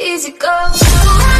easy go.